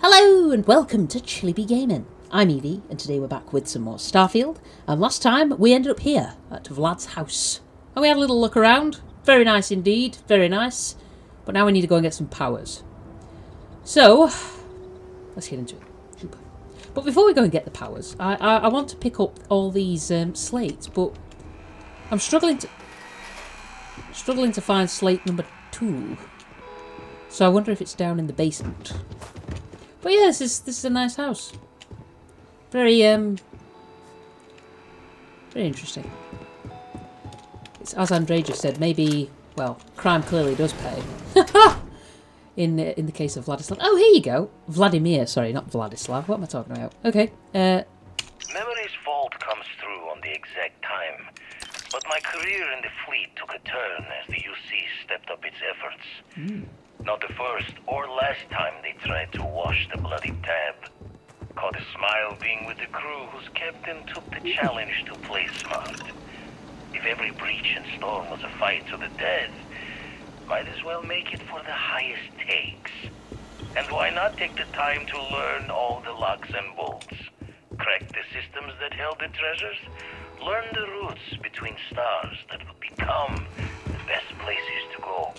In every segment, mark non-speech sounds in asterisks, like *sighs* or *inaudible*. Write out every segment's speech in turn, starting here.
Hello and welcome to Chilly Gaming. I'm Evie and today we're back with some more Starfield. And last time we ended up here at Vlad's house. And we had a little look around. Very nice indeed, very nice. But now we need to go and get some powers. So, let's get into it. But before we go and get the powers, I, I, I want to pick up all these um, slates, but I'm struggling to struggling to find slate number two. So I wonder if it's down in the basement. But yeah, this is this is a nice house. Very um very interesting. It's as Andre just said, maybe well, crime clearly does pay. *laughs* in in the case of Vladislav. Oh, here you go. Vladimir, sorry, not Vladislav. What am I talking about? Okay. Uh Memory's fault comes through on the exact time. But my career in the fleet took a turn as the UC stepped up its efforts. Not the first or last time they tried to wash the bloody tab. Caught a smile being with the crew whose captain took the challenge to play smart. If every breach and storm was a fight to the death, might as well make it for the highest stakes. And why not take the time to learn all the locks and bolts? Crack the systems that held the treasures? Learn the routes between stars that would become the best places to go.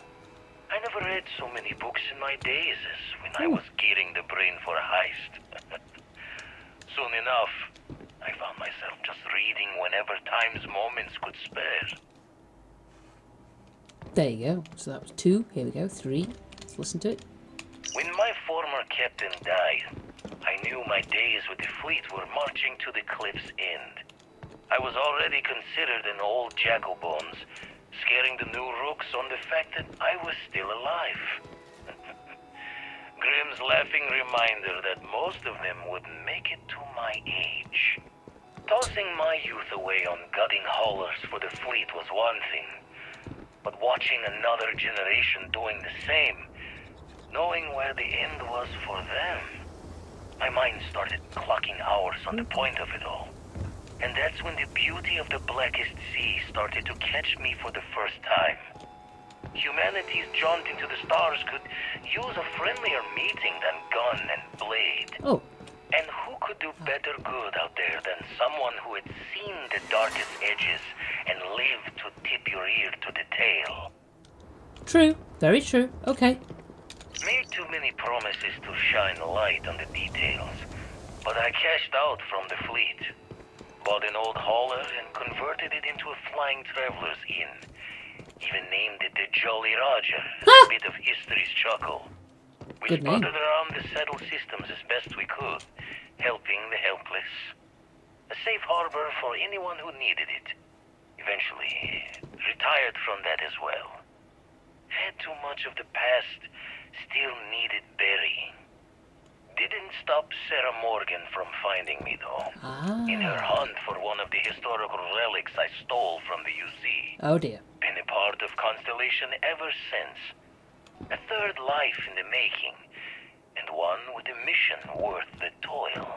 I never read so many books in my days as when I hmm. was gearing the brain for a heist. *laughs* Soon enough, I found myself just reading whenever time's moments could spare. there you go. So that was two. Here we go. Three. Let's listen to it. When my former captain died, I knew my days with the fleet were marching to the cliff's end. I was already considered an old jackalbones, scaring the new rooks on the fact that I was still alive. *laughs* Grimm's laughing reminder that most of them wouldn't make it to my age. Tossing my youth away on gutting haulers for the fleet was one thing, but watching another generation doing the same, knowing where the end was for them, my mind started clocking hours on the mm. point of it all. And that's when the beauty of the Blackest Sea started to catch me for the first time. Humanity's jaunt into the stars could use a friendlier meeting than gun and blade. Oh, And who could do better good out there than someone who had seen the darkest edges and lived to tip your ear to the tale? true. Very true. Okay. Made too many promises to shine light on the details, but I cashed out from the fleet. Bought an old hauler and converted it into a flying traveler's inn. Even named it the Jolly Roger, a bit of history's chuckle. We Good name. sputtered around the settled systems as best we could, helping the helpless. A safe harbor for anyone who needed it. Eventually, retired from that as well. Had too much of the past, still needed burying. Didn't stop Sarah Morgan from finding me though. In her Ah. hunt for one of the historical relics I stole from the UC. Oh dear. Been a part of Constellation ever since. A third life in the making, and one with a mission worth the toil.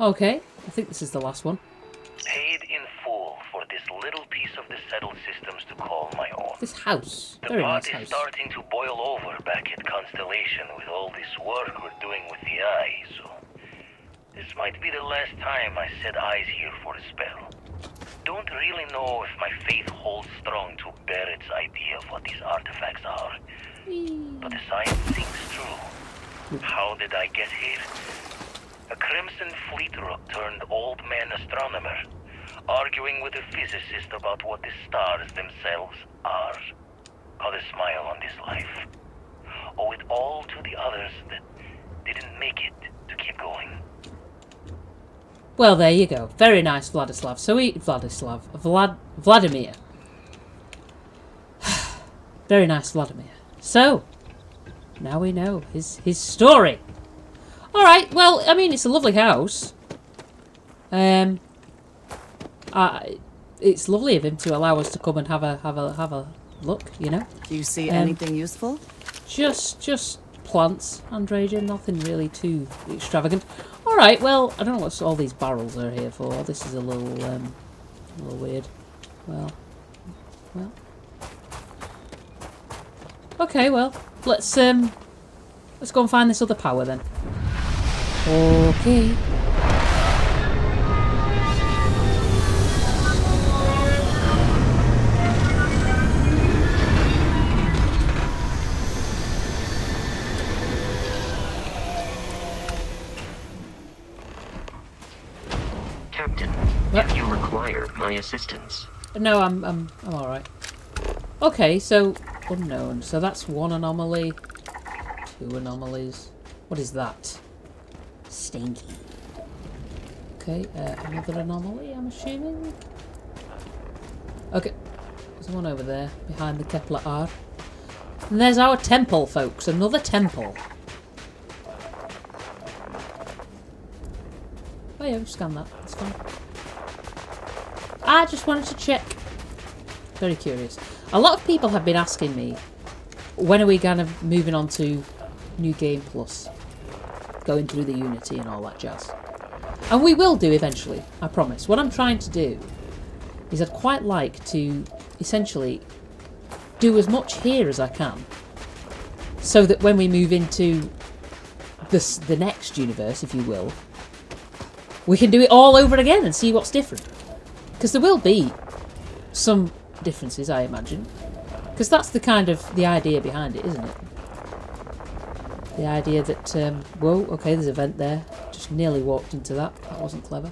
Okay. I think this is the last one. Paid in full for this little piece of the settled systems to call my own. This house. The Very pot nice is house. starting to boil over back at Constellation with all this work we're doing with the eye, so this might be the last time I set eyes here for a spell. Don't really know if my faith holds strong to Barrett's idea of what these artifacts are, but the science seems true. How did I get here? A Crimson Fleet Rook turned old man astronomer, arguing with a physicist about what the stars themselves are. Caught a smile on this life. Owe it all to the others that didn't make it to keep going. Well, there you go. Very nice, Vladislav. So we Vladislav, Vlad, Vladimir. *sighs* Very nice, Vladimir. So now we know his his story. All right. Well, I mean, it's a lovely house. Um, I, it's lovely of him to allow us to come and have a have a have a look. You know, Do you see Um, anything useful? just just plants, Andreja. Nothing really too extravagant. All right. Well, I don't know what all these barrels are here for. This is a little um, a little weird. Well, well. Okay. Well, let's um Let's go and find this other power then. Okay. Require assistance, No, I'm I'm I'm all right. Okay, so unknown. So that's one anomaly. Two anomalies. What is that? Stinky. Okay, uh, another anomaly. I'm assuming. Okay, there's one over there behind the Kepler R. And there's our temple, folks. Another temple. Oh yeah, we've scanned that. That's fine. I just wanted to check. Very curious. A lot of people have been asking me, when are we kind of moving on to New Game Plus? Going through the Unity and all that jazz. And we will do eventually, I promise. What I'm trying to do is I'd quite like to essentially do as much here as I can. So that when we move into this, the next universe, if you will, we can do it all over again and see what's different. Because there will be some differences, I imagine. Because that's the kind of the idea behind it, isn't it? The idea that, um, whoa, okay, there's a vent there. Just nearly walked into that. That wasn't clever.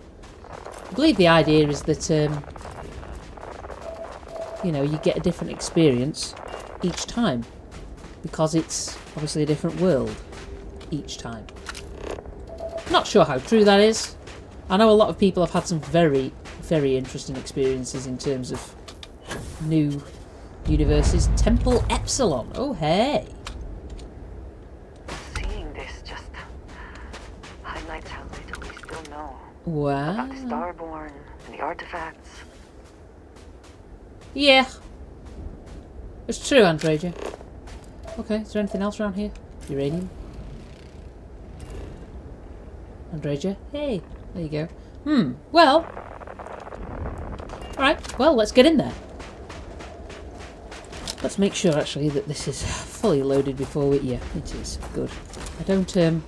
I believe the idea is that, um, you know, you get a different experience each time. Because it's obviously a different world each time. Not sure how true that is. I know a lot of people have had some very, very interesting experiences in terms of new universes. Temple Epsilon. Oh, hey. Seeing this just highlights how little we still know Wow. about the Starborn and the artifacts. Yeah. It's true, Andreja. Okay, is there anything else around here? Uranium? Andreja? Hey, there you go. Hmm, well. Alright, well, let's get in there. Let's make sure, actually, that this is fully loaded before we... Yeah, it is. Good. I don't, um...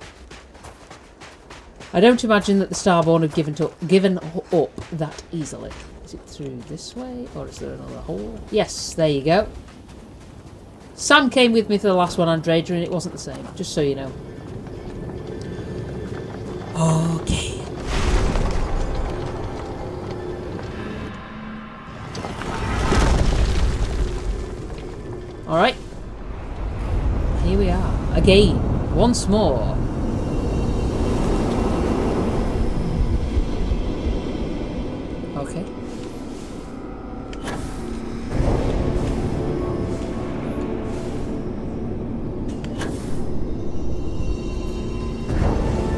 I don't imagine that the Starborn have given, to, given up that easily. Is it through this way, or is there another hole? Yes, there you go. Sam came with me for the last one, Andreja, and it wasn't the same, just so you know. Okay. Again. Once more. Okay.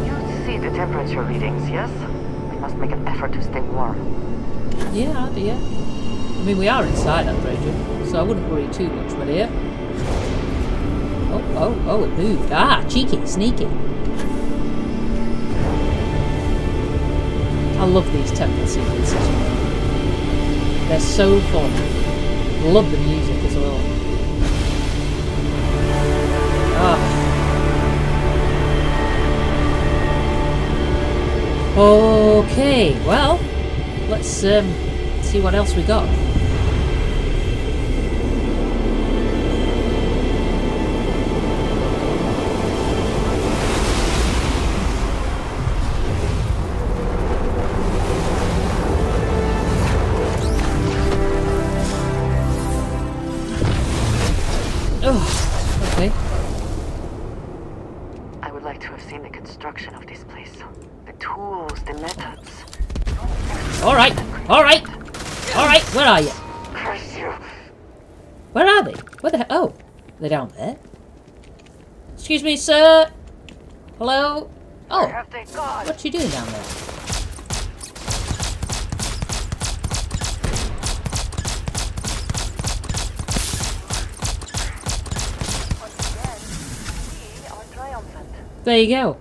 You see the temperature readings, yes? We must make an effort to stay warm. Yeah, yeah. I mean, we are inside Andreja, so I wouldn't worry too much, but here. Oh, oh, it moved. Ah, cheeky, sneaky. I love these temple sequences. They're so fun. Love the music as well. Ah. Okay, well, let's um, see what else we got. Where are they? Where the hell? Oh, they're down there. Excuse me, sir. Hello. Oh, have they gone? what you doing down there? We are triumphant. There you go.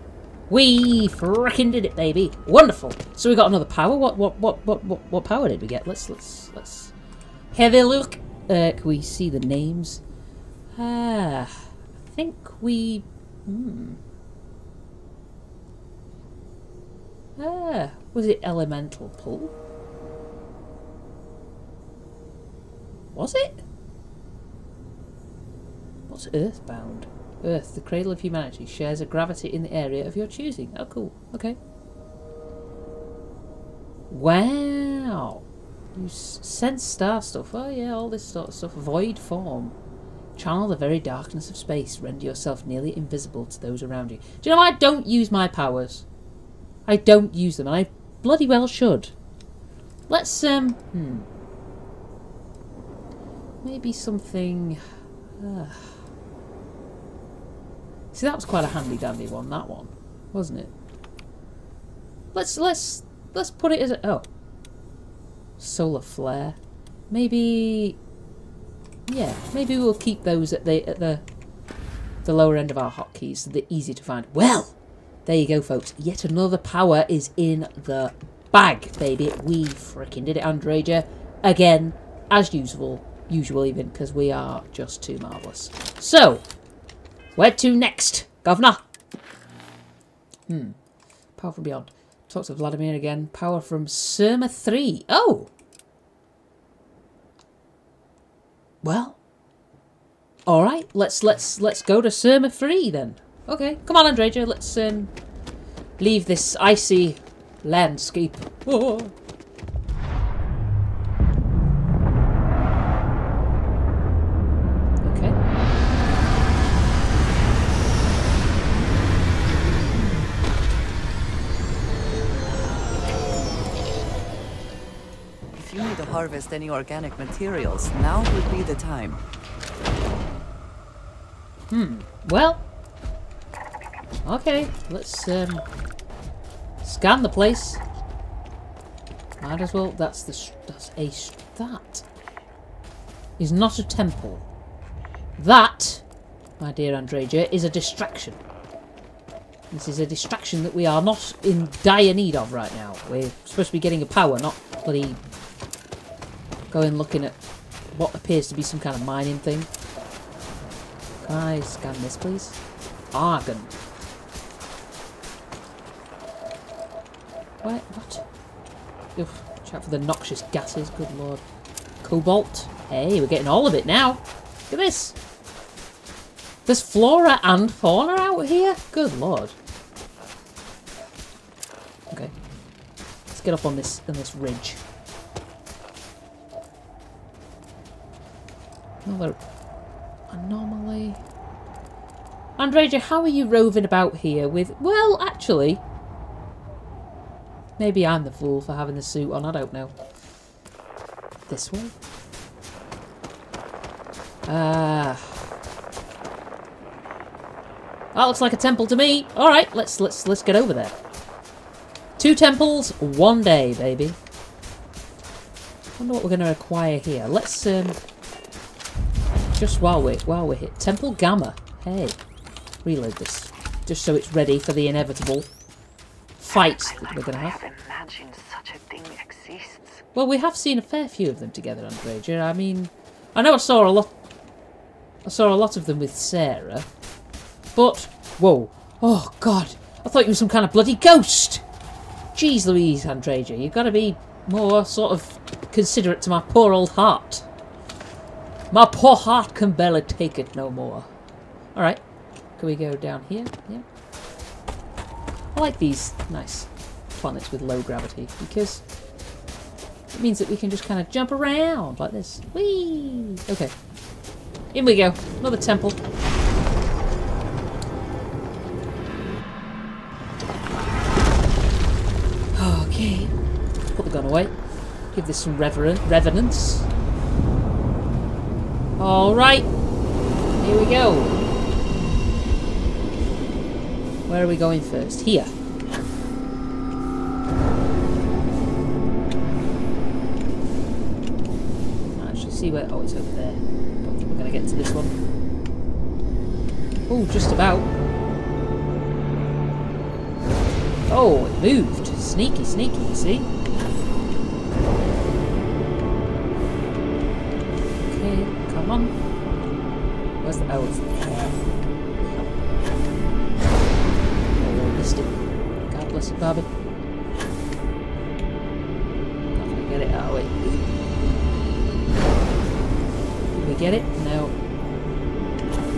We frickin' did it, baby. Wonderful. So we got another power. What what what what what, what power did we get? Let's let's let's have a look. Uh, can we see the names? Ah, I think we Ah, was it elemental pull? Was it? What's earthbound? Earth, the cradle of humanity, shares a gravity in the area of your choosing. Oh, cool. Okay. Wow. You sense star stuff. Oh, yeah, all this sort of stuff. Void form. Channel the very darkness of space. Render yourself nearly invisible to those around you. Do you know I don't use my powers? I don't use them, and I bloody well should. Let's, um, hmm. Maybe something. Uh, see, that was quite a handy dandy one. That one, wasn't it? Let's let's let's put it as a oh. Solar flare. Maybe. Yeah, maybe we'll keep those at the at the the lower end of our hotkeys, so they're easy to find. Well, there you go, folks. Yet another power is in the bag, baby. We freaking did it, Andreja. Again, as usual. Usual, even, because we are just too marvellous. So, where to next, Governor? Hmm. Power from beyond. Talk to Vladimir again. Power from Surma 3. Oh! Well. Alright, let's let's let's go to Surma 3 then. Okay, come on Andreja, let's um leave this icy landscape. Oh. Harvest any organic materials, now would be the time. Hmm. Well. Okay, let's um scan the place. Might as well. That's the. That's a. That is not a temple. That, my dear Andreja, is a distraction. This is a distraction that we are not in dire need of right now. We're supposed to be getting a power, not bloody going looking at what appears to be some kind of mining thing. Can I scan this, please? Argon. What? What? Oof, out for the noxious gases, good lord. Cobalt. Hey, we're getting all of it now. Look at this. There's flora and fauna out here? Good lord. Okay. Let's get up on this on this ridge. Another anomaly. Andreja, how are you roving about here with... Well, actually... Maybe I'm the fool for having the suit on, I don't know. This way? Ah... that looks like a temple to me. All right, let's let's let's get over there. Two temples, one day, baby. Wonder what we're going to acquire here. Let's um, just while we while we're here, Temple Gamma. Hey, reload this just so it's ready for the inevitable fight I that we're going to I have. imagined such a thing exists. Well, we have seen a fair few of them together, Andreja. I mean, I know I saw a lot. I saw a lot of them with Sarah, but whoa, oh god, I thought you were some kind of bloody ghost. Jeez, Louise, Andreja, you've got to be more sort of considerate to my poor old heart. My poor heart can barely take it no more. All right, can we go down here? Yeah. I like these nice planets with low gravity because it means that we can just kind of jump around like this. Whee! Okay. In we go. Another temple. Okay. Put the gun away. Give this some reverence. Alright. Here we go. Where are we going first? Here. Should see where. Oh, it's over there. Don't think we're going to get to this one. Oh, just about. Oh, it moved. Sneaky, sneaky, see? On. Where's the. Oh, it's there. bless you, Bobby. Not gonna get it, are we? Did we get it? No.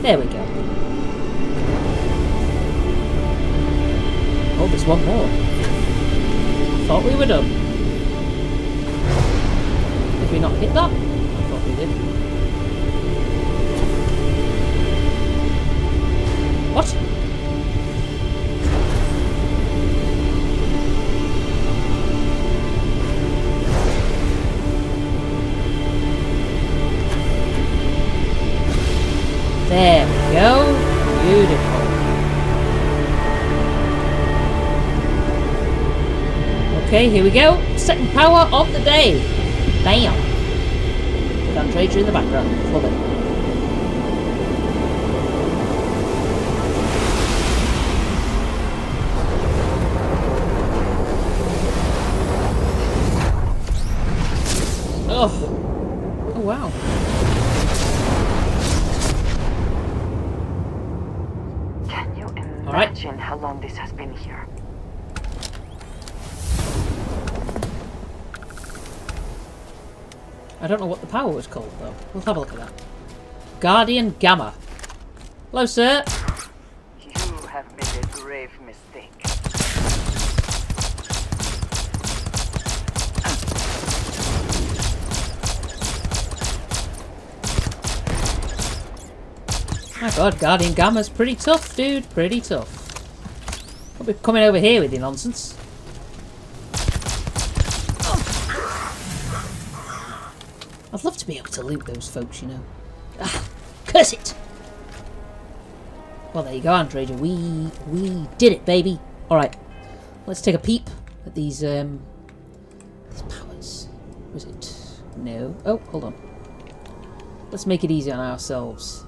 There we go. Oh, there's one more. I thought we were done. Did we not hit that? I thought we did. What? There we go. Beautiful. Okay, here we go. Second power of the day. Bam. With that Trader in the background. Love it. Right. imagine how long this has been here? I don't know what the power was called though. We'll have a look at that. Guardian Gamma. Hello, sir. You have made a grave mistake. My god, Guardian Gamma's pretty tough, dude. Pretty tough. I'll be coming over here with your nonsense. I'd love to be able to loot those folks, you know. Ah, curse it! Well, there you go, Andreja. We we did it, baby. All right, let's take a peep at these um these powers. Was it? No. Oh, hold on. Let's make it easy on ourselves.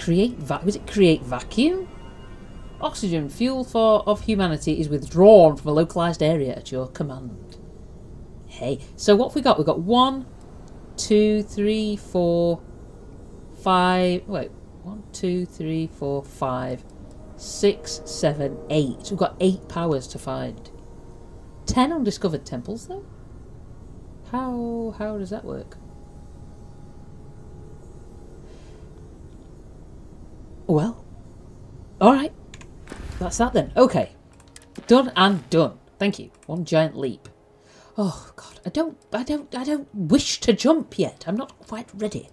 Create va- was it create vacuum? Oxygen, fuel for of humanity, is withdrawn from a localized area at your command. Hey, so what have we got? We've got one, two, three, four, five. Wait, one, two, three, four, five, six, seven, eight. We've got eight powers to find. Ten undiscovered temples, though. How how does that work? Well, all right. That's that then. Okay, done and done. Thank you. One giant leap. Oh God, I don't, I don't, I don't wish to jump yet. I'm not quite ready.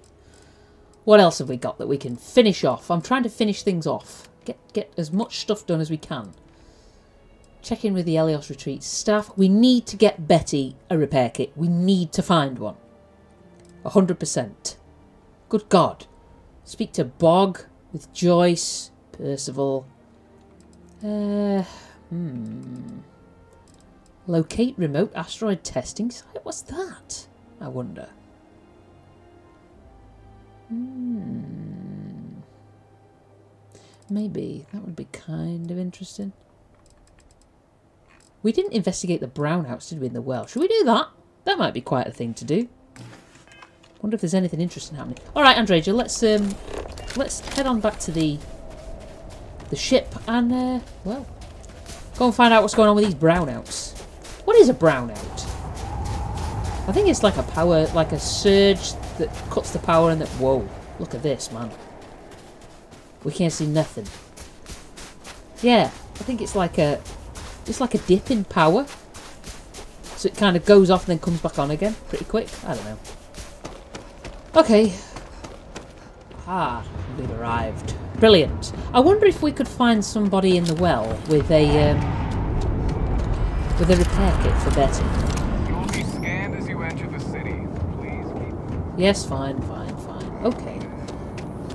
What else have we got that we can finish off? I'm trying to finish things off. Get get as much stuff done as we can. Check in with the Eleos Retreat staff. We need to get Betty a repair kit. We need to find one. A hundred percent. Good God. Speak to Bog with Joyce, Percival. Uh, hmm. Locate remote asteroid testing site? What's that? I wonder. Hmm. Maybe. That would be kind of interesting. We didn't investigate the brownouts, did we, in the well? Should we do that? That might be quite a thing to do. Wonder if there's anything interesting happening. All right, Andreja, let's um, let's head on back to the the ship and uh, well, go and find out what's going on with these brownouts. What is a brownout? I think it's like a power, like a surge that cuts the power and that. Whoa! Look at this, man. We can't see nothing. Yeah, I think it's like a, it's like a dip in power. So it kind of goes off and then comes back on again pretty quick. I don't know. Okay. Ah, we've arrived. Brilliant. I wonder if we could find somebody in the well with a um, with a repair kit for Betty. You will be scanned as you enter the city. Please keep Yes, fine, fine, fine. Okay.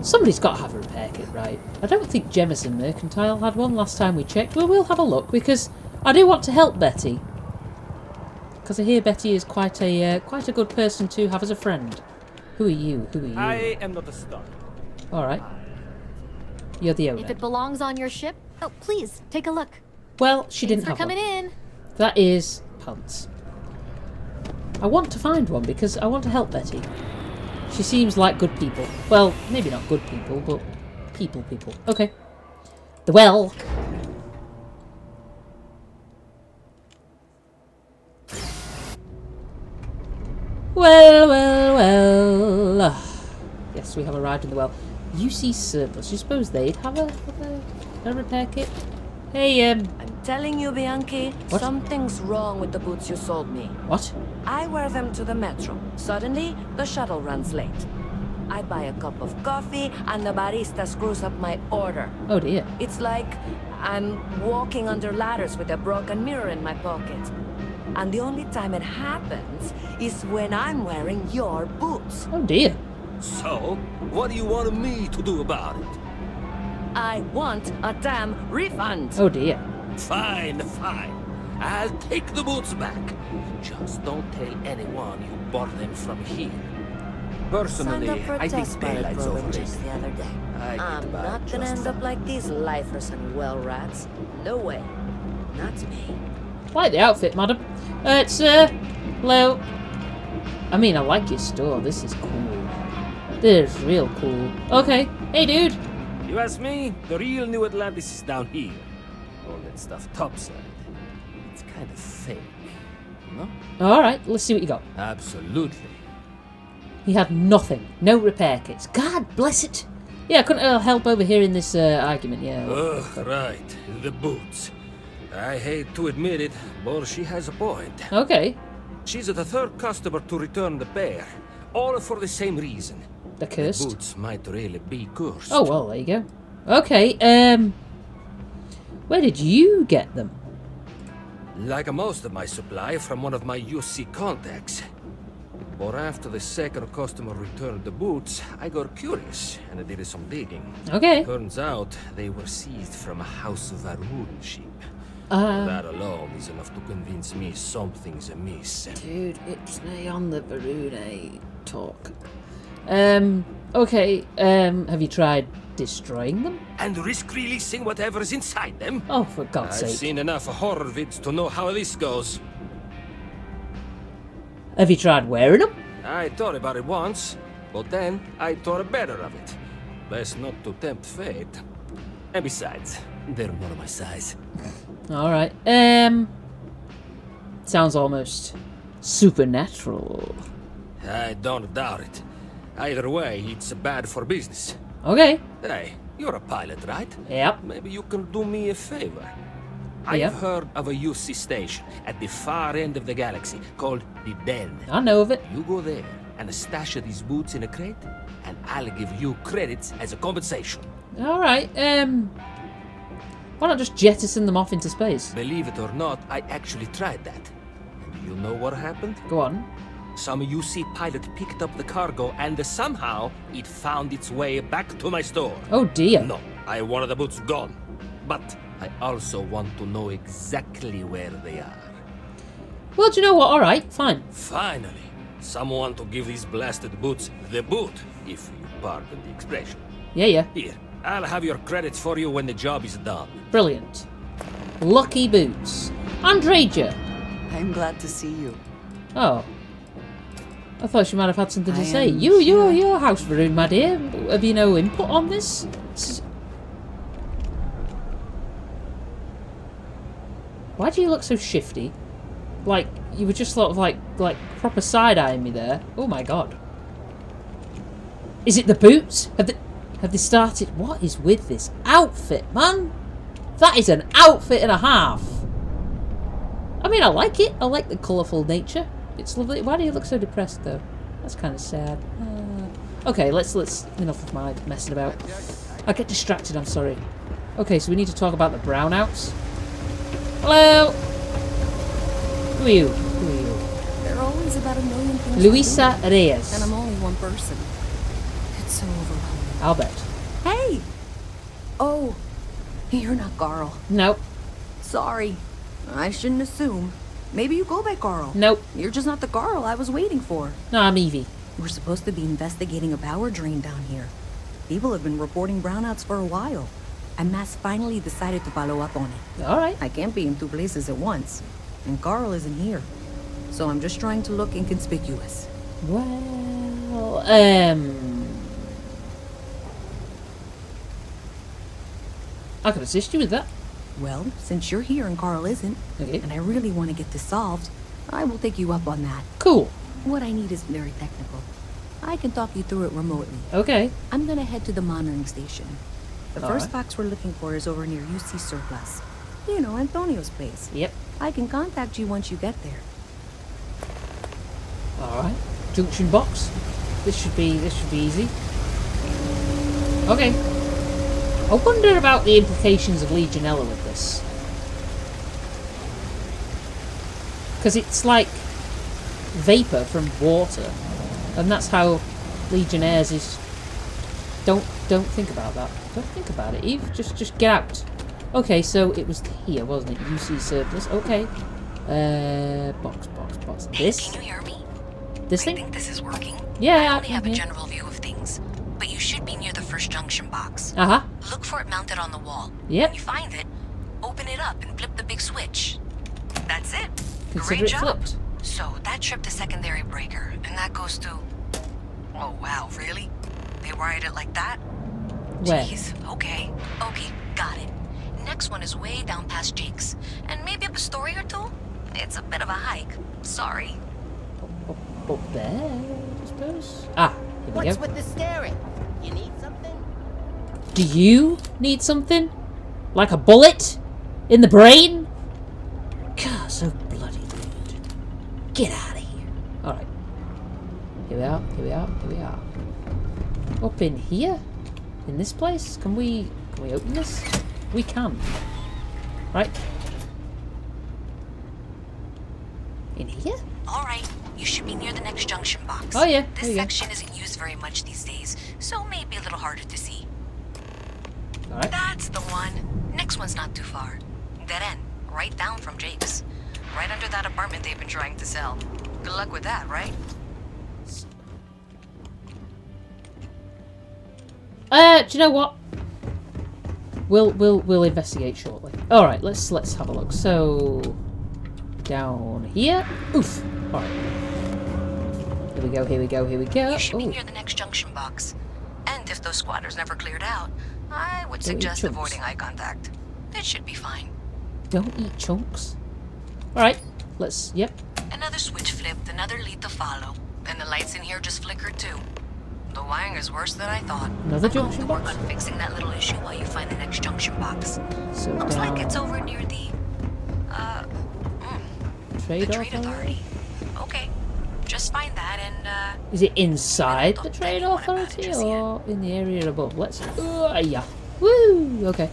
Somebody's got to have a repair kit, right? I don't think Jemison Mercantile had one last time we checked. Well, we'll have a look because I do want to help Betty. Because I hear Betty is quite a uh, quite a good person to have as a friend. Who are you? Who are you? I am not a star. Alright. You're the owner. If it belongs on your ship, oh, please, take a look. Well, she Thanks didn't for have coming one. in. That is pants. I want to find one because I want to help Betty. She seems like good people. Well, maybe not good people, but people people. Okay. The well. Well, well, well. We have arrived in the well. UC surplus. You suppose they'd have a, have a, a repair kit? Hey, um, I'm telling you, Bianchi, What? something's wrong with the boots you sold me. what? I wear them to the metro. Suddenly, the shuttle runs late. I buy a cup of coffee, and the barista screws up my order. Oh dear. It's like I'm walking under ladders with a broken mirror in my pocket. And the only time it happens is when I'm wearing your boots. Oh dear. So, what do you want me to do about it? I want a damn refund. Oh dear. Fine, fine. I'll take the boots back. Just don't tell anyone you bought them from here. Personally, I up for a I think test pilot daylight's program just the other day. I I'm not gonna end up like these lifers and well rats. No way. Not me. Like the outfit, madam. Uh, it's, uh, hello. I mean, I like your store. This is cool. This is real cool. Okay. Hey, dude. You ask me, the real New Atlantis is down here. All that stuff topside. It's kind of fake. No? Alright, let's see what you got. Absolutely. He had nothing. No repair kits. God bless it. Yeah, I couldn't uh, help overhearing this uh, argument, yeah. Ugh, right. The boots. I hate to admit it, but she has a point. Okay. She's the third customer to return the pair. All for the same reason. They're cursed. Boots might really be cursed. Oh, well, there you go. Okay, um... Where did you get them? Like most of my supply from one of my UC contacts. But after the second customer returned the boots, I got curious and I did some digging. Okay. Turns out they were seized from a House of Va'ruun ship. Uh, That alone is enough to convince me something's amiss. dude, it's me on the Barune talk. Um, okay, um, have you tried destroying them? And risk releasing whatever's inside them? Oh, for God's I've sake. seen enough horror vids to know how this goes. Have you tried wearing them? I thought about it once, but then I thought a better of it. Best not to tempt fate. And besides, they're not my size. Alright, um... Sounds almost supernatural. I don't doubt it. Either way, it's bad for business. Okay. Hey, you're a pilot, right? Yep. Maybe you can do me a favor. I've heard of a UC station at the far end of the galaxy called the Den. I know of it. You go there and stash these boots in a crate, and I'll give you credits as a compensation. Alright, um... Why not just jettison them off into space? Believe it or not, I actually tried that. And you know what happened? Go on. Some UC pilot picked up the cargo and somehow it found its way back to my store. Oh dear. No, I wanted the boots gone. But I also want to know exactly where they are. Well, do you know what? Alright, fine. Finally, someone to give these blasted boots the boot, if you pardon the expression. Yeah, yeah. Here, I'll have your credits for you when the job is done. Brilliant. Lucky boots. Andreja. I'm glad to see you. Oh. I thought she might have had something to I say. You, you, your house ruined, my dear. Have you no input on this? Why do you look so shifty? Like you were just sort of like like proper side eyeing me there. Oh my god. Is it the boots? Have they have they started? What is with this outfit, man? That is an outfit and a half. I mean, I like it. I like the colourful nature. It's lovely. Why do you look so depressed, though? That's kind of sad. Uh, okay, let's let's enough of my messing about. I get distracted. I'm sorry. Okay, so we need to talk about the brownouts. Hello. Who are you? Who are you? There are always about a million things. Luisa Reyes. And I'm only one person. It's so overwhelming. I'll. Hey! Oh, you're not Carl. Nope. Sorry. I shouldn't assume. Maybe you go by Carl. Nope. You're just not the Carl I was waiting for. No, I'm Evie. We're supposed to be investigating a power drain down here. People have been reporting brownouts for a while. And MAST finally decided to follow up on it. All right. I can't be in two places at once. And Carl isn't here. So I'm just trying to look inconspicuous. Well, um, I can assist you with that. Well, since you're here and Carl isn't, Okay. and I really want to get this solved, I will take you up on that. Cool. What I need is very technical. I can talk you through it remotely. Okay. I'm gonna head to the monitoring station. The All first right. box we're looking for is over near UC Surplus. You know, Antonio's place. Yep. I can contact you once you get there. Alright. Junction box. This should be this should be easy. Okay. I wonder about the implications of Legionella with this. Because it's like vapor from water. And that's how Legionnaires is don't don't think about that. Don't think about it, Eve. Just just get out. Okay, so it was here, wasn't it? UC surplus. Okay. Uh box, box, box. This Can you hear me? this I thing? think this is working. Yeah, I I only can have a general view of things, but you should be near the first junction box. Uh huh. Look for it mounted on the wall. Yep. When you find it, open it up and flip the big switch. That's it. Consider Great it job. flipped. So that tripped the secondary breaker, and that goes to. Oh wow, really? They wired it like that? Where? Jeez. Okay. Okay, got it. Next one is way down past Jake's, and maybe up a story or two. It's a bit of a hike. Sorry. Up, up there, I suppose. Ah, here we What's go. with the staring? You need something? Do you need something? Like a bullet? In the brain? God, oh, so bloody rude. Get out of here. Alright. Here we are, here we are, here we are. Up in here? In this place? Can we can we open this? We can. Right. In here? All right, you should be near the next junction box. Oh, yeah, This you go. section isn't used very much these days, so maybe a little harder to see. Alright. That's the one. Next one's not too far. Dead end, right down from Jake's. Right under that apartment they've been trying to sell. Good luck with that, right? Uh, do you know what? We'll we'll we'll investigate shortly. All right, let's let's have a look. So down here. Oof. All right. Here we go. Here we go. Here we go. You should be near the next junction box. And if those squatters never cleared out, I would Don't suggest avoiding eye contact. It should be fine. Don't eat chunks. All right. Let's. Yep. Another switch flipped, another lead to follow. And the lights in here just flickered too. The wiring is worse than I thought. Another I'm junction to work box? on fixing that little issue while you find the next junction box. So Looks down. like it's over near the uh mm, Trade the trade authority. Okay. Just find that and uh Is it inside the trade anyone about it authority just yet. or in the area above? Let's. Uh, yeah. Woo. Okay.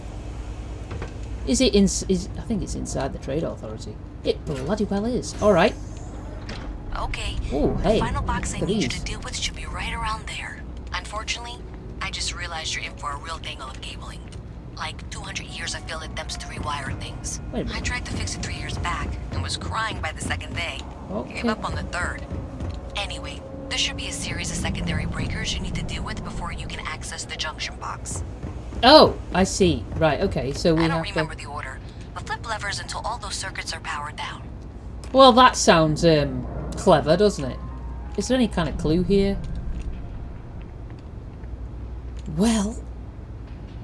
Is it in? Is I think it's inside the trade authority. It bloody well is. All right. okay. Oh, the hey. final box I need you to deal with should be right around there. Unfortunately, I just realized you're in for a real tangle of cabling. Like 200 years of filled attempts to rewire things. I tried to fix it three years back and was crying by the second day. Okay. Gave up on the third. Anyway, there should be a series of secondary breakers you need to deal with before you can access the junction box. Oh, I see. Right. Okay. So we I don't have remember to. the order, but flip levers until all those circuits are powered down. Well, that sounds um clever, doesn't it? Is there any kind of clue here? Well,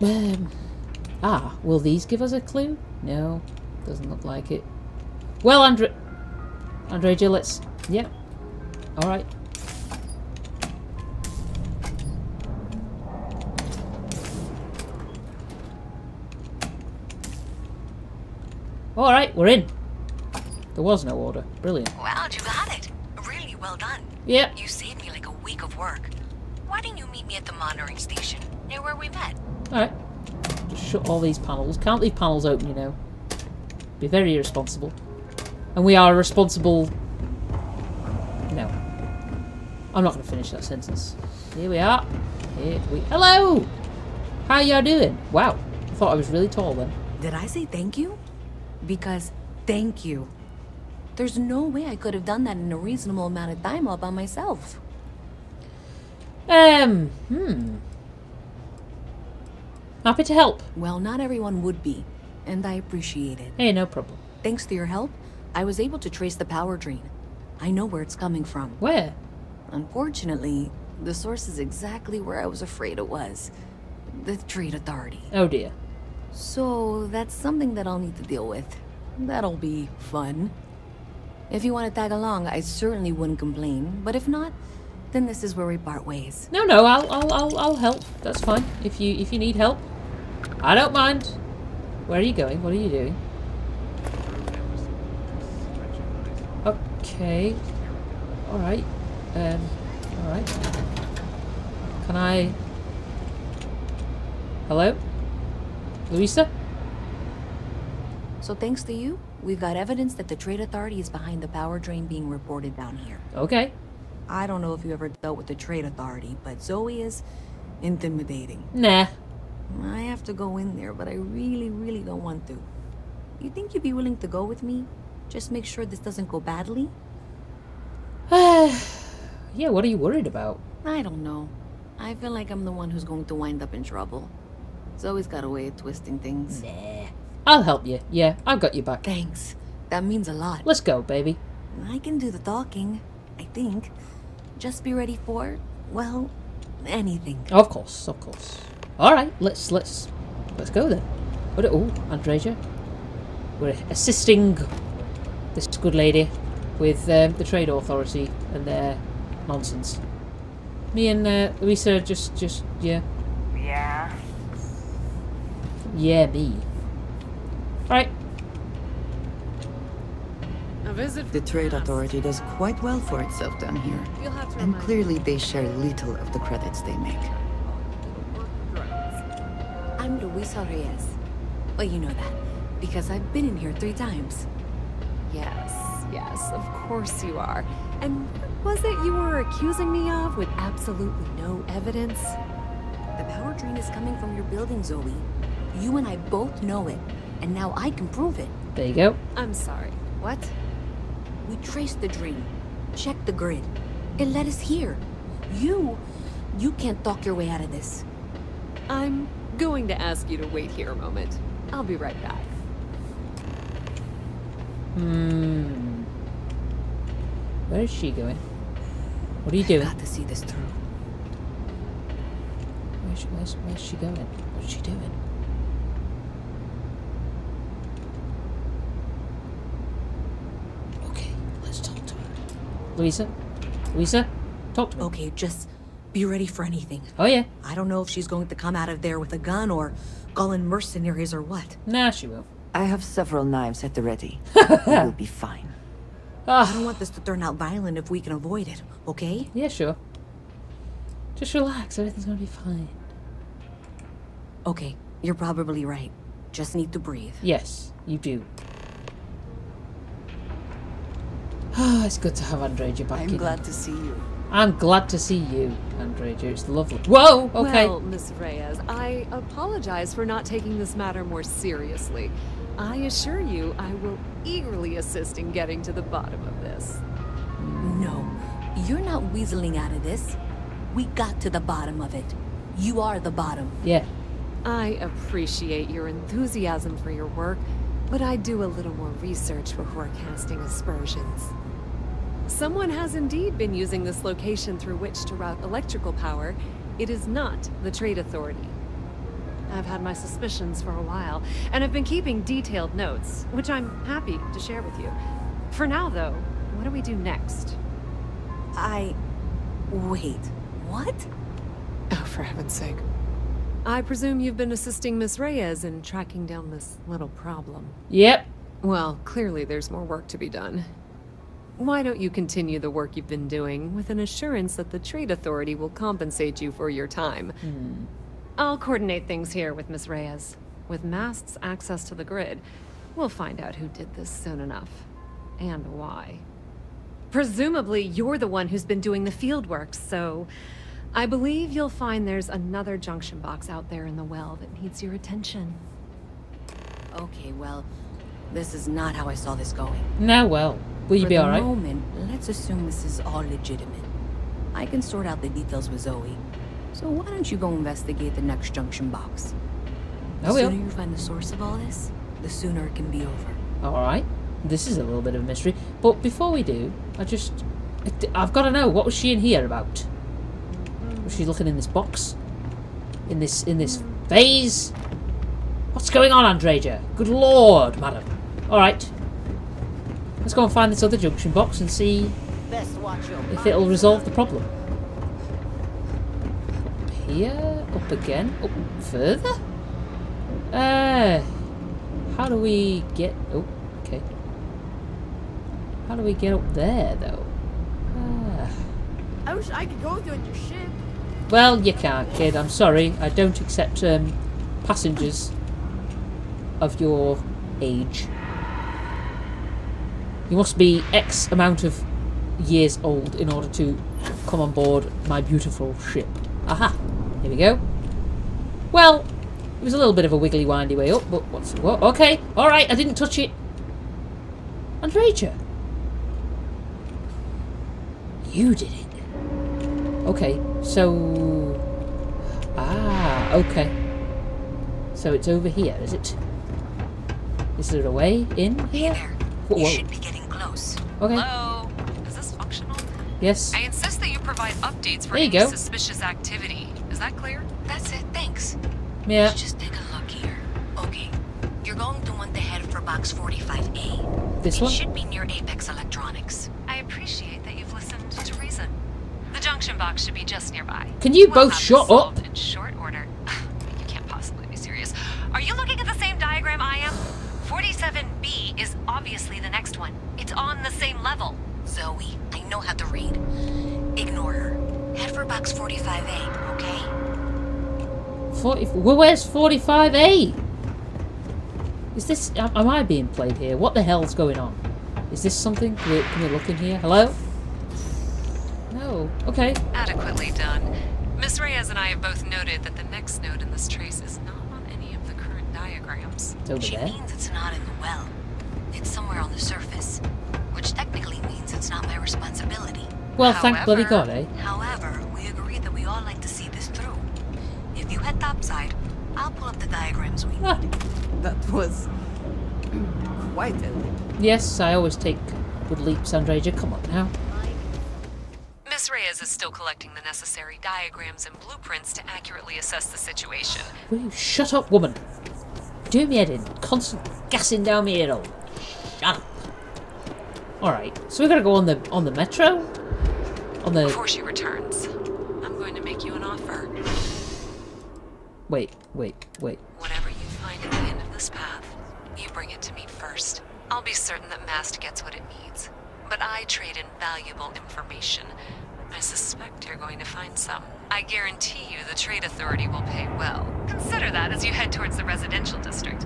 um, ah, will these give us a clue? No, doesn't look like it. Well, Andre, Andreja, let's. Yep. All right. All right, we're in. There was no order. Brilliant. Wow, you got it. Really well done. Yep. You saved me like a week of work. Why didn't you meet me at the monitoring station, near where we met? Alright. Just shut all these panels. Can't leave panels open, you know. Be very irresponsible. And we are responsible... I'm not going to finish that sentence. Here we are. Here we... Hello! How y'all doing? Wow. I thought I was really tall then. Did I say thank you? Because thank you. There's no way I could have done that in a reasonable amount of time all by myself. Um, hmm. Happy to help. Well, not everyone would be, and I appreciate it. Hey, no problem. Thanks to your help, I was able to trace the power drain. I know where it's coming from. Where? Unfortunately, the source is exactly where I was afraid it was. The Trade Authority. Oh dear. So that's something that I'll need to deal with. That'll be fun. If you want to tag along, I certainly wouldn't complain. But if not, then this is where we part ways. No, no, I'll, I'll, I'll, I'll help. That's fine. If you, if you need help, I don't mind. Where are you going? What are you doing? Okay. All right. Um. All right. Can I? Hello, Louisa. So thanks to you, we've got evidence that the Trade Authority is behind the power drain being reported down here. Okay. I don't know if you ever dealt with the Trade Authority, but Zoe is intimidating. Nah. I have to go in there, but I really, really don't want to. You think you'd be willing to go with me? Just make sure this doesn't go badly? *sighs* *sighs* *sighs* yeah, what are you worried about? I don't know. I feel like I'm the one who's going to wind up in trouble. Zoe's got a way of twisting things. Nah. I'll help you. Yeah, I've got your back. Thanks. That means a lot. Let's go, baby. I can do the talking, I think. Just be ready for, well, anything. Of course, of course. All right, let's let's let's go then. What? Oh, Andreja, we're assisting this good lady with um, the trade authority and their nonsense. Me and uh, Louisa just just yeah. Yeah. Yeah, me. Right. A visit the Trade Authority does quite well for itself down here. And clearly they share little of the credits they make. I'm Luisa Reyes. Well, you know that, because I've been in here three times. Yes, yes, of course you are. And what was it you were accusing me of with absolutely no evidence? The power drain is coming from your building, Zoe. You and I both know it, and now I can prove it. There you go. I'm sorry, what? We traced the drain, checked the grid. It led us here. You, you can't talk your way out of this. I'm going to ask you to wait here a moment. I'll be right back. Hmm. Where is she going? What are you doing? I've got to see this through. Where's, where's, where's she going? What's she doing? Okay, let's talk to her. Louisa? Louisa? Talk to me. Okay, just be ready for anything. Oh, yeah. I don't know if she's going to come out of there with a gun or call in mercenaries or what. Nah, she will. I have several knives at the ready. *laughs* You'll be fine. I don't want this to turn out violent if we can avoid it, okay? Yeah, sure. Just relax, everything's gonna be fine. Okay, you're probably right. Just need to breathe. Yes, you do. Ah, it's good to have Andreja back I'm in. glad to see you. I'm glad to see you, Andreja. It's lovely. Whoa, okay. Well, Miss Reyes, I apologize for not taking this matter more seriously. I assure you, I will eagerly assist in getting to the bottom of this. No, you're not weaseling out of this. We got to the bottom of it. You are the bottom. Yeah. I appreciate your enthusiasm for your work, but I do a little more research before casting aspersions. Someone has indeed been using this location through which to route electrical power. It is not the Trade Authority. I've had my suspicions for a while, and I've been keeping detailed notes, which I'm happy to share with you. For now, though, what do we do next? I... Wait, what? Oh, for heaven's sake. I presume you've been assisting Miss Reyes in tracking down this little problem. Yep. Well, clearly there's more work to be done. Why don't you continue the work you've been doing with an assurance that the Trade Authority will compensate you for your time? Hmm. I'll coordinate things here with Miss Reyes. With MAST's access to the grid, we'll find out who did this soon enough. And why. Presumably, you're the one who's been doing the field work, so... I believe you'll find there's another junction box out there in the well that needs your attention. Okay, well, this is not how I saw this going. Now, well, will you For be the alright? moment, let's assume this is all legitimate. I can sort out the details with Zoe. So why don't you go investigate the next junction box? The I will. sooner you find the source of all this, the sooner it can be over. Alright. This is a little bit of a mystery. But before we do, I just... I've got to know, what was she in here about? Was she looking in this box? In this, in this vase? What's going on, Andreja? Good lord, madam. Alright. Let's go and find this other junction box and see Best watch if it'll resolve the problem. Here? Up again? Up further? Uh, how do we get... Oh, okay. How do we get up there, though? Ah. I wish I could go with you on your ship. Well, you can't, kid. I'm sorry. I don't accept um, passengers of your age. You must be X amount of years old in order to come on board my beautiful ship. Aha! Here we go. Well, it was a little bit of a wiggly windy way up, but what's what? Okay, all right. I didn't touch it. Andreja, you did it. Okay, so ah, okay. So it's over here, is it? Is there a way in here? Hey there. Whoa, You should be getting close. Okay. Hello? Is this functional? Yes. I insist that you provide updates for There you any go. suspicious activity. Is that clear? That's it, thanks. Yeah. Let's just take a look here. Okay. You're going to want to head for box 45A. This it one? should be near Apex Electronics. I appreciate that you've listened to reason. The junction box should be just nearby. Can you We'll both shut up? In short order. *laughs* you can't possibly be serious. Are you looking at the same diagram I am? 47B is obviously the next one. It's on the same level. Zoe, I know how to read. Ignore her. For box 45A, okay? 40, well, where's 45A? Is this... Am, I being played here? What the hell's going on? Is this something? Can we, can we look in here? Hello? No. Okay. Adequately done. Miss Reyes and I have both noted that the next node in this trace is not on any of the current diagrams. It's over She there. means it's not in the well. It's somewhere on the surface. Which technically means it's not my responsibility. Well, thank bloody God, eh? However, we agreed that we all like to see this through. If you head topside, I'll pull up the diagrams we need. Ah, That was quite a leap. yes, I always take good leaps, Andreja. Come on now. Miss Reyes is still collecting the necessary diagrams and blueprints to accurately assess the situation. Will you shut up, woman? Doing me head in. Constant gassing down me ear hole. Shut up. Alright, so we're gonna go on the on the metro? On the... Before she returns, I'm going to make you an offer. Wait, wait, wait. Whatever you find at the end of this path, you bring it to me first. I'll be certain that MAST gets what it needs. But I trade in valuable information. I suspect you're going to find some. I guarantee you the Trade Authority will pay well. Consider that as you head towards the residential district.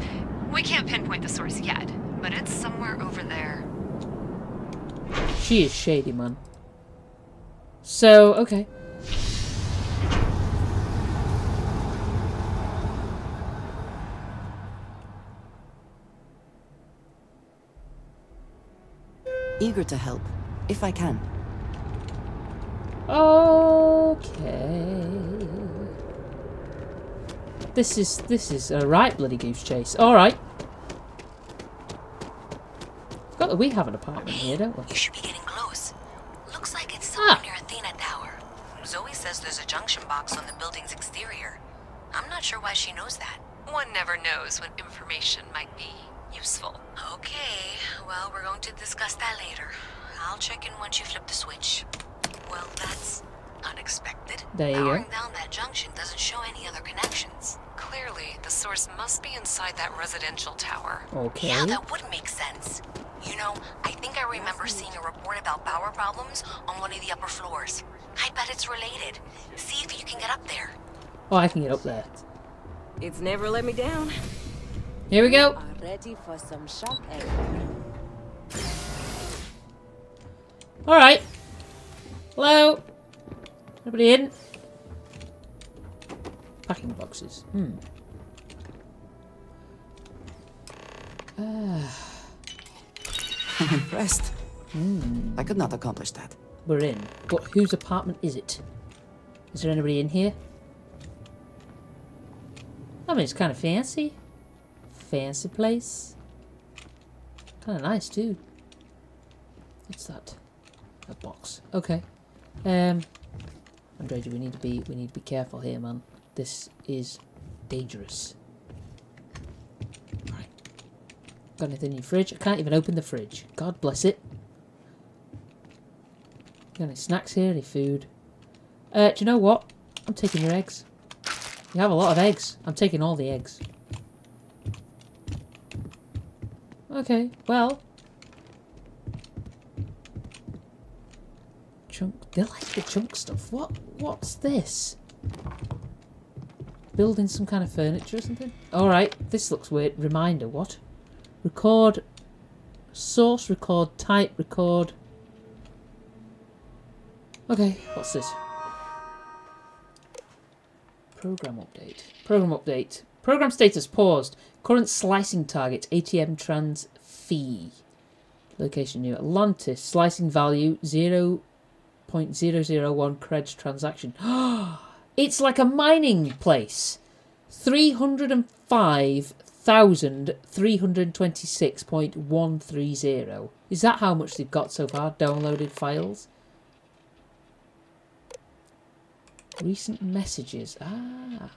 We can't pinpoint the source yet, but it's somewhere over there. She is shady, man. So, okay. Eager to help, if I can. Okay. This is this is a right bloody goose chase. All right. Got that we have an apartment here, don't we? You should be getting close. Looks like it's Ah. somewhere near Athena Tower. Zoe says there's a junction box on the building's exterior. I'm not sure why she knows that. One never knows when information might be useful. Okay, well, we're going to discuss that later. I'll check in once you flip the switch. Well, that's unexpected. There you go. Down that junction doesn't show any other connections. Clearly, the source must be inside that residential tower. Okay. Yeah, that would make sense. You know, I think I remember seeing a report about power problems on one of the upper floors. I bet it's related. See if you can get up there. Oh, I can get up there. It's never let me down. Here we go. Are ready for some shock and All right. Hello. Anybody in? Packing boxes. Hmm. Ah, *sighs* I'm impressed. I could not accomplish that. we're in. But whose apartment is it? Is there anybody in here? I mean, it's kind of fancy. Fancy place. Kind of nice too. What's that? A box. Okay. Um, Andreja, we need to be we need to be careful here, man. This is dangerous. Right. Got anything in your fridge? I can't even open the fridge. God bless it. Got any snacks here? Any food? Uh, do you know what? I'm taking your eggs. You have a lot of eggs. I'm taking all the eggs. Okay, well. Chunk. They like the chunk stuff. What? What's this? Building some kind of furniture or something? Alright, this looks weird. Reminder, what? Record. Source, record, type, record. Okay, what's this? Program update. Program update. Program status paused. Current slicing target ATM trans fee. Location New Atlantis. Slicing value 0.001 creds transaction. *gasps* it's like a mining place. 305,326.130. Is that how much they've got so far? Downloaded files? Recent messages. Ah.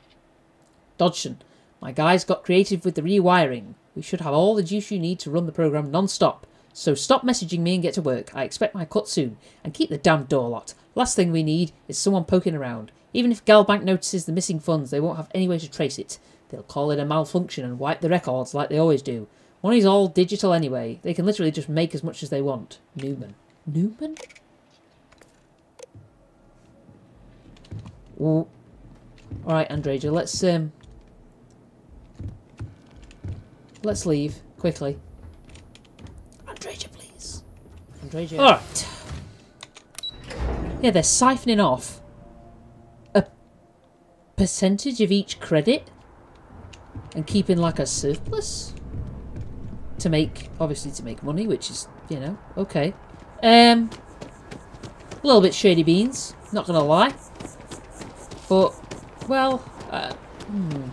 Dodgson. My guys got creative with the rewiring. We should have all the juice you need to run the program non-stop. So stop messaging me and get to work. I expect my cut soon. And keep the damn door locked. Last thing we need is someone poking around. Even if GalBank notices the missing funds, they won't have any way to trace it. They'll call it a malfunction and wipe the records like they always do. Money's all digital anyway. They can literally just make as much as they want. Newman. Newman? Ooh. Alright, Andreja, let's um let's leave quickly. Andreja, please. Andreja. Alright. Yeah, they're siphoning off a percentage of each credit and keeping like a surplus to make obviously to make money, which is, you know, okay. Um a little bit shady beans, not gonna lie. But, well, uh, hmm.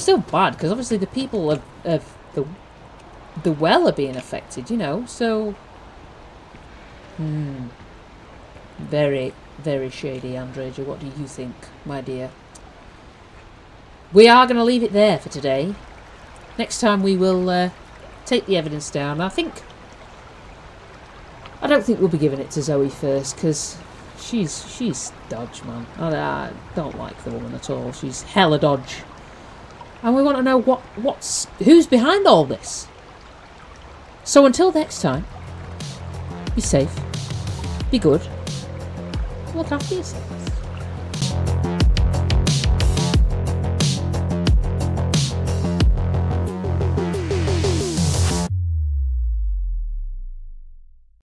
Still bad because obviously the people of, of the the well are being affected, you know. So, hmm, very very shady, Andreja. What do you think, my dear? We are going to leave it there for today. Next time we will uh, take the evidence down. I think. I don't think we'll be giving it to Zoe first because she's she's dodge, man. I, I, don't like the woman at all. She's hella dodge. And we want to know what what's who's behind all this. So until next time, be safe, be good, look after yourself.